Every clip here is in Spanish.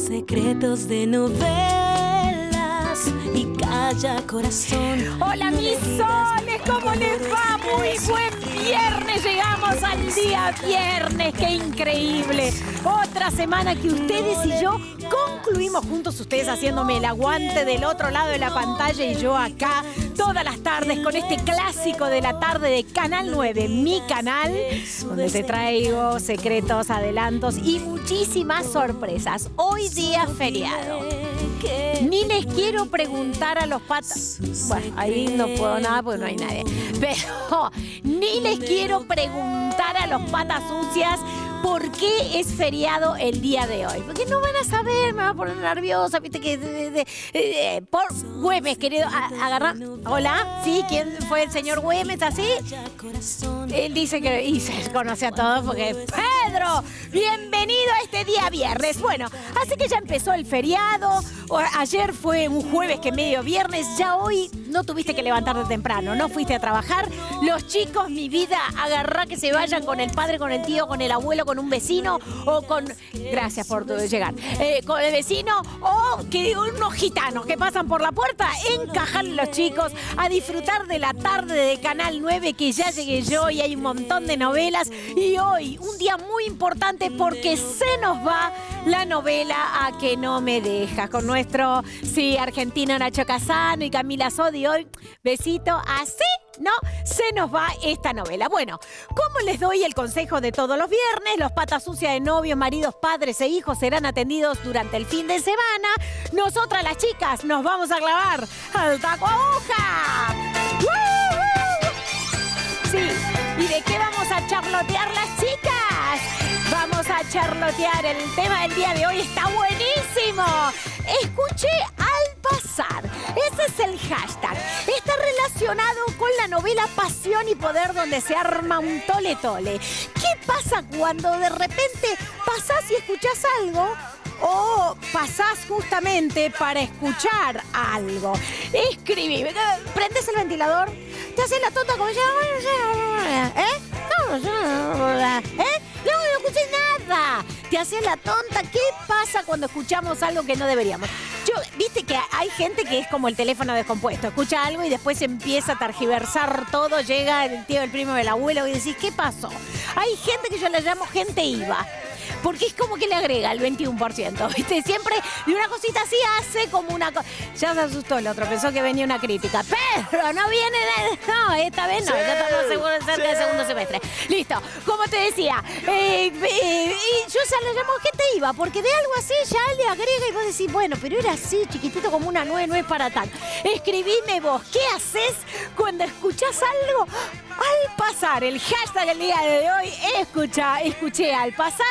secretos de y calla corazón. Hola mis soles, ¿cómo les va? Muy buen viernes, llegamos al día viernes, qué increíble. Otra semana que ustedes y yo concluimos juntos, ustedes haciéndome el aguante del otro lado de la pantalla y yo acá todas las tardes con este clásico de la tarde de Canal 9, mi canal, donde te traigo secretos, adelantos y muchísimas sorpresas. Hoy día feriado. Ni les quiero preguntar a los patas. Bueno, ahí no puedo nada porque no hay nadie. Pero ni les quiero preguntar a los patas sucias por qué es feriado el día de hoy. Porque no van a saber, me va a poner nerviosa, viste que... de- de- eh, por Güemes, querido, a- agarra... Hola, ¿sí? ¿Quién fue el señor Güemes así? Él dice que y se conoce a todos porque Pedro, bienvenido a este día viernes. Bueno, así que ya empezó el feriado. Ayer fue un jueves que medio viernes. Ya hoy no tuviste que levantarte temprano, no fuiste a trabajar. Los chicos, mi vida, agarrá que se vayan con el padre, con el tío, con el abuelo, con un vecino o con. Gracias por llegar. Eh, con el vecino o que unos gitanos que pasan por la puerta, encajar los chicos a disfrutar de la tarde de Canal 9 que ya llegué yo y hay un montón de novelas. Y hoy, un día muy importante porque se nos va la novela A que no me dejas con nuestro, sí, argentino Nacho Casano y Camila Sodi. Hoy, besito, así, ¿no? Se nos va esta novela. Bueno, ¿cómo les doy el consejo de todos los viernes? Los patas sucias de novios, maridos, padres e hijos serán atendidos durante el fin de semana. Nosotras las chicas nos vamos a clavar al taco. Sí, ¿y de qué vamos a charlotear las chicas? Vamos a charlotear, el tema del día de hoy está buenísimo. Hashtag. Está relacionado con la novela Pasión y Poder donde se arma un tole tole. ¿Qué pasa cuando de repente pasás y escuchás algo? O pasás justamente para escuchar algo. Escribí, prendes el ventilador, te haces la tonta como ya, ¿eh? ¿Eh? No, no escuché nada. Te haces la tonta. ¿Qué pasa cuando escuchamos algo que no deberíamos? Yo, viste que hay gente que es como el teléfono descompuesto. Escucha algo y después empieza a targiversar todo. Llega el tío, el primo, el abuelo y decís, ¿qué pasó? Hay gente que yo la llamo gente IVA. Porque es como que le agrega el 21%, ¿viste? Siempre de una cosita así hace como una cosa. Ya se asustó el otro, pensó que venía una crítica. Pero no viene de... No, esta vez no, ya estamos seguros cerca del segundo semestre. Listo, como te decía, eh, eh, y yo ya le llamo gente IVA, porque de algo así ya le agrega y vos decís, bueno, pero era así, chiquitito como una nueve, no es para tanto. Escribime vos, ¿qué haces cuando escuchás algo? Al pasar, el hashtag del día de hoy, escucha, escuché al pasar,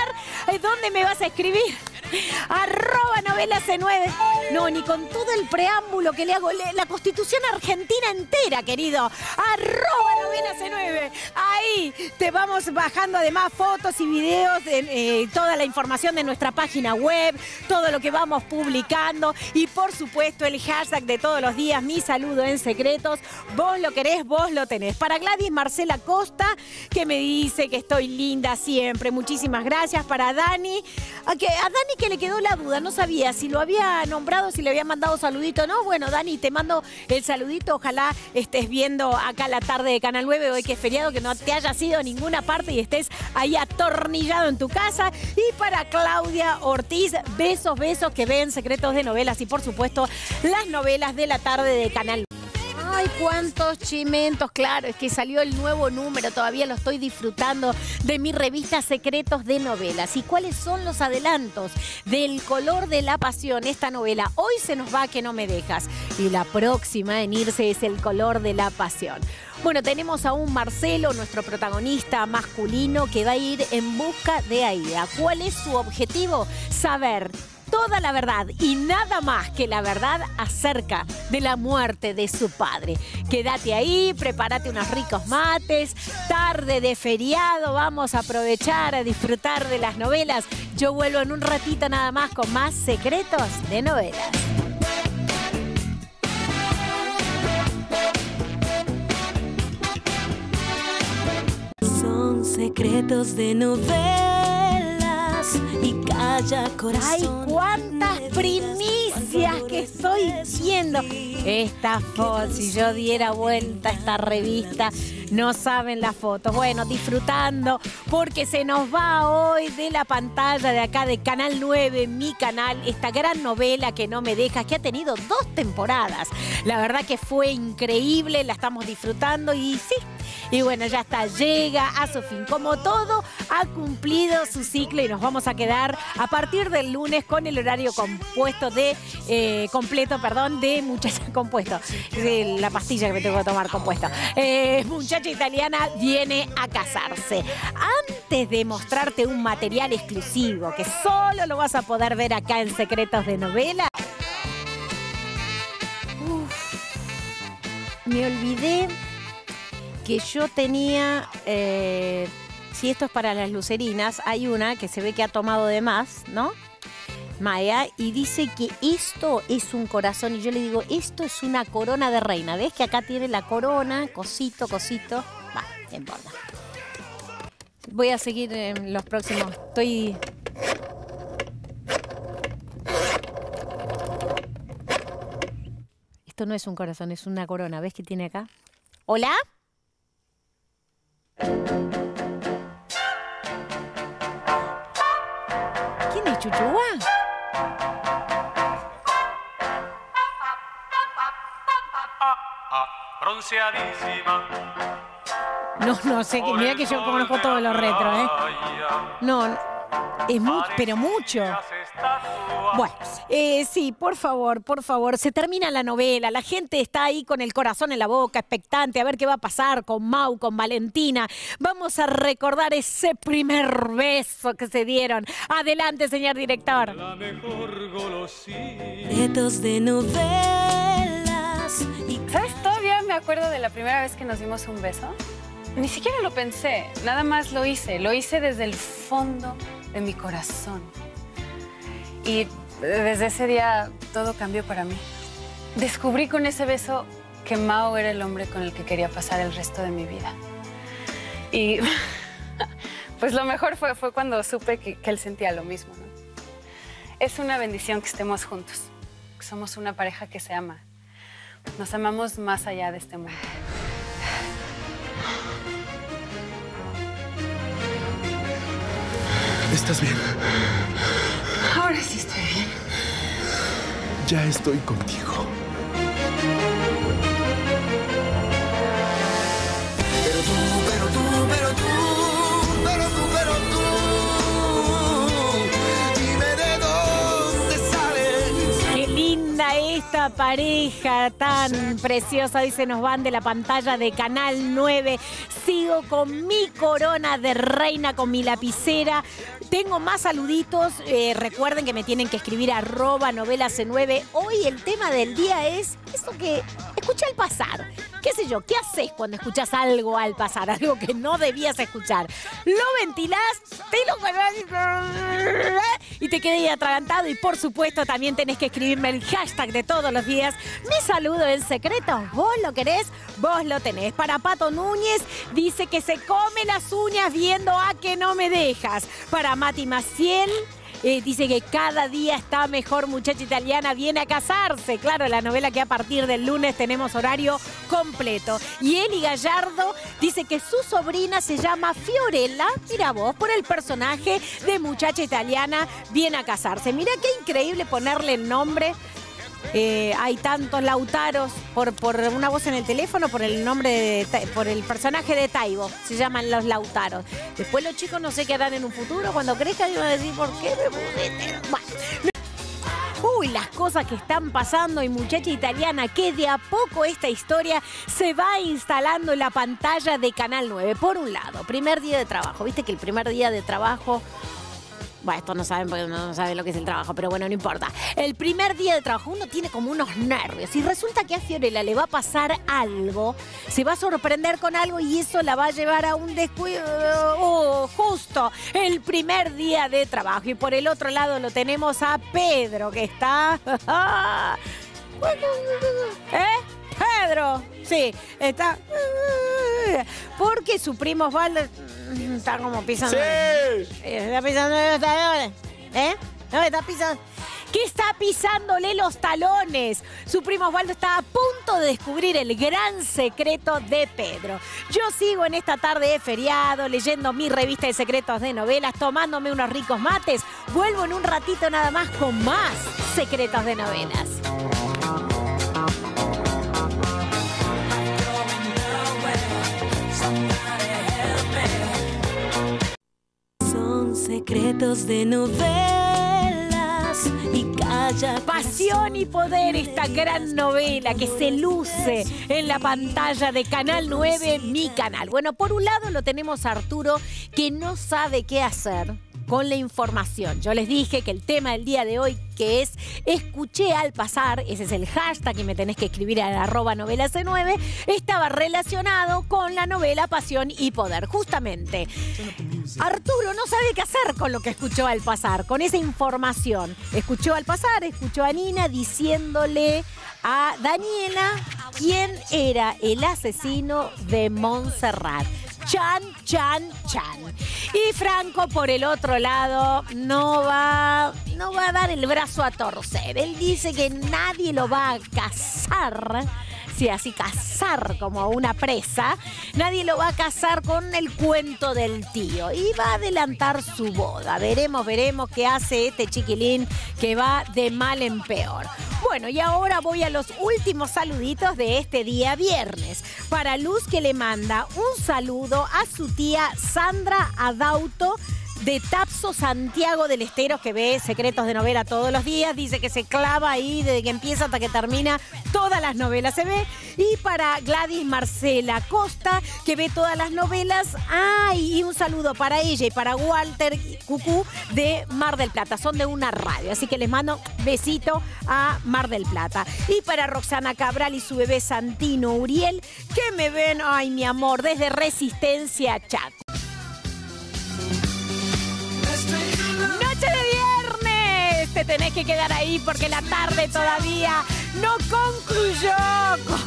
¿eh, ¿dónde me vas a escribir? Arroba novela C9. No, ni con todo el preámbulo que le hago, la constitución argentina entera, querido. Arroba novela C9. Ahí te vamos bajando además fotos y videos, de, eh, toda la información de nuestra página web, todo lo que vamos publicando y por supuesto el hashtag de todos los días, mi saludo en secretos. Vos lo querés, vos lo tenés. Para Gladys Marcela Costa, que me dice que estoy linda siempre. Muchísimas gracias. Para Dani, a, que, a Dani que le quedó la duda, no sabía si lo había nombrado, si le había mandado saludito. No, bueno, Dani, te mando el saludito. Ojalá estés viendo acá la tarde de Canal 9, hoy que es feriado, que no te hayas ido a ninguna parte y estés ahí atornillado en tu casa. Y para Claudia Ortiz, besos, besos que ven secretos de novelas y por supuesto las novelas de la tarde de Canal Ay, cuántos chimentos, claro, es que salió el nuevo número, todavía lo estoy disfrutando de mi revista Secretos de Novelas. ¿Y cuáles son los adelantos del color de la pasión? Esta novela, hoy se nos va que no me dejas. Y la próxima en irse es el color de la pasión. Bueno, tenemos a un Marcelo, nuestro protagonista masculino, que va a ir en busca de Aida. ¿Cuál es su objetivo? Saber toda la verdad y nada más que la verdad acerca de la muerte de su padre. Quédate ahí, prepárate unos ricos mates, tarde de feriado, vamos a aprovechar a disfrutar de las novelas. Yo vuelvo en un ratito nada más con más secretos de novelas. Son secretos de novelas y calla ¡Ay, corazón. cuántas primicias que estoy viendo! Esta foto, si yo diera vuelta a esta revista, no saben las fotos. Bueno, disfrutando, porque se nos va hoy de la pantalla de acá de Canal 9, mi canal, esta gran novela que no me dejas, que ha tenido dos temporadas. La verdad que fue increíble, la estamos disfrutando y sí. Y bueno, ya está, llega a su fin. Como todo, ha cumplido su ciclo y nos vamos a quedar a partir del lunes con el horario compuesto de, eh, completo, perdón, de muchacha compuesto. De la pastilla que me tengo que tomar compuesto. Eh, muchacha italiana viene a casarse. Antes de mostrarte un material exclusivo que solo lo vas a poder ver acá en Secretos de Novela. Me olvidé que yo tenía, eh, si esto es para las lucerinas, hay una que se ve que ha tomado de más, ¿no? Maya, y dice que esto es un corazón, y yo le digo, esto es una corona de reina. ¿Ves que acá tiene la corona, cosito, cosito? Va, no importa. Voy a seguir en los próximos. Estoy. Esto no es un corazón, es una corona. ¿Ves que tiene acá? ¿Hola? ¿Quién es Chuchuá? Bronceadísima. No, no sé, que, mira que yo conozco todos los retros, ¿eh? No, es mu- pero mucho. Bueno, eh, sí, por favor, por favor, se termina la novela, la gente está ahí con el corazón en la boca, expectante, a ver qué va a pasar con Mau, con Valentina. Vamos a recordar ese primer beso que se dieron. Adelante, señor director. La mejor de novelas y ¿Sabes? Todavía me acuerdo de la primera vez que nos dimos un beso. Ni siquiera lo pensé, nada más lo hice. Lo hice desde el fondo de mi corazón. Y desde ese día todo cambió para mí. Descubrí con ese beso que Mao era el hombre con el que quería pasar el resto de mi vida. Y pues lo mejor fue, fue cuando supe que, él sentía lo mismo. Es una bendición que estemos juntos. Somos una pareja que se ama. Nos amamos más allá de este mundo. ¿Estás bien? Ya estoy contigo. Esta pareja tan preciosa. Dice, nos van de la pantalla de Canal 9. Sigo con mi corona de reina, con mi lapicera. Tengo más saluditos. Eh, recuerden que me tienen que escribir arroba novelas 9 Hoy el tema del día es eso que escucha al pasar. ¿Qué sé yo? ¿Qué haces cuando escuchas algo al pasar? Algo que no debías escuchar. Lo ventilás, te lo y te quedé ahí atragantado. Y por supuesto, también tenés que escribirme el hashtag de todos los días. Mi saludo en secreto. Vos lo querés, vos lo tenés. Para Pato Núñez, dice que se come las uñas viendo a que no me dejas. Para Mati Maciel. Eh, dice que cada día está mejor, muchacha italiana, viene a casarse. Claro, la novela que a partir del lunes tenemos horario completo. Y Eli Gallardo dice que su sobrina se llama Fiorella, mira vos, por el personaje de muchacha italiana, viene a casarse. Mira qué increíble ponerle el nombre. Eh, hay tantos Lautaros por, una voz en el teléfono, por el nombre, de, por el personaje de Taibo. Se llaman los Lautaros. Después los chicos no sé qué harán en un futuro. Cuando crezcan iban a decir, ¿por qué me puse? Bueno, Uy, las cosas que están pasando y muchacha italiana, que de a poco esta historia se va instalando en la pantalla de Canal 9. Por un lado, primer día de trabajo. Viste que el primer día de trabajo bueno, esto no saben porque no saben lo que es el trabajo, pero bueno, no importa. El primer día de trabajo uno tiene como unos nervios y resulta que a Fiorella le va a pasar algo, se va a sorprender con algo y eso la va a llevar a un descuido. Oh, justo el primer día de trabajo. Y por el otro lado lo tenemos a Pedro que está... ¿Eh? Pedro, sí, está... Porque su primo Osvaldo está como pisando... ¡Sí! Eh, Está pisando los talones. ¿Eh? ¿No me está pisando? ¿Qué está pisándole los talones? Su primo Osvaldo está a punto de descubrir el gran secreto de Pedro. Yo sigo en esta tarde de feriado leyendo mi revista de secretos de novelas, tomándome unos ricos mates. Vuelvo en un ratito nada más con más secretos de novelas. Secretos de novelas y calla. Pasión y poder, esta gran novela que se luce en la pantalla de Canal 9, mi canal. Bueno, por un lado lo tenemos a Arturo que no sabe qué hacer con la información. Yo les dije que el tema del día de hoy, que es escuché al pasar, ese es el hashtag que me tenés que escribir a arroba novela C9, estaba relacionado con la novela Pasión y Poder. Justamente, Arturo no sabe qué hacer con lo que escuchó al pasar, con esa información. Escuchó al pasar, escuchó a Nina diciéndole a Daniela quién era el asesino de Montserrat. Chan, chan, chan. Y Franco, por el otro lado, no va, no va a dar el brazo a torcer. Él dice que nadie lo va a cazar. Sí, así cazar como una presa. Nadie lo va a casar con el cuento del tío. Y va a adelantar su boda. Veremos, veremos qué hace este chiquilín que va de mal en peor. Bueno, y ahora voy a los últimos saluditos de este día viernes. Para Luz que le manda un saludo a su tía Sandra Adauto de Tapso Santiago del Estero, que ve secretos de novela todos los días. Dice que se clava ahí desde que empieza hasta que termina todas las novelas. Se ve. Y para Gladys Marcela Costa, que ve todas las novelas. Ah, y un saludo para ella y para Walter Cucú de Mar del Plata. Son de una radio. Así que les mando besito a Mar del Plata. Y para Roxana Cabral y su bebé Santino Uriel, que me ven, ay mi amor, desde Resistencia Chaco. Tenés que quedar ahí porque la tarde todavía no concluyó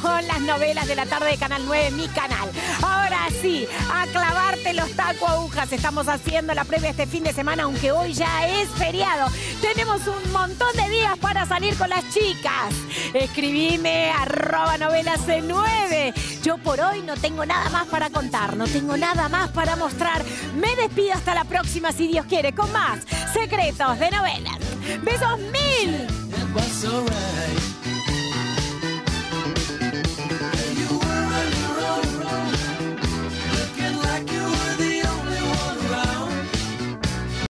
con las novelas de la tarde de Canal 9, mi canal. Ahora sí, a clavarte los taco agujas. Estamos haciendo la previa este fin de semana, aunque hoy ya es feriado. Tenemos un montón de días para salir con las chicas. Escribime arroba novelas 9 Yo por hoy no tengo nada más para contar, no tengo nada más para mostrar. Me despido hasta la próxima, si Dios quiere, con más secretos de novelas. Besos mil. It was alright.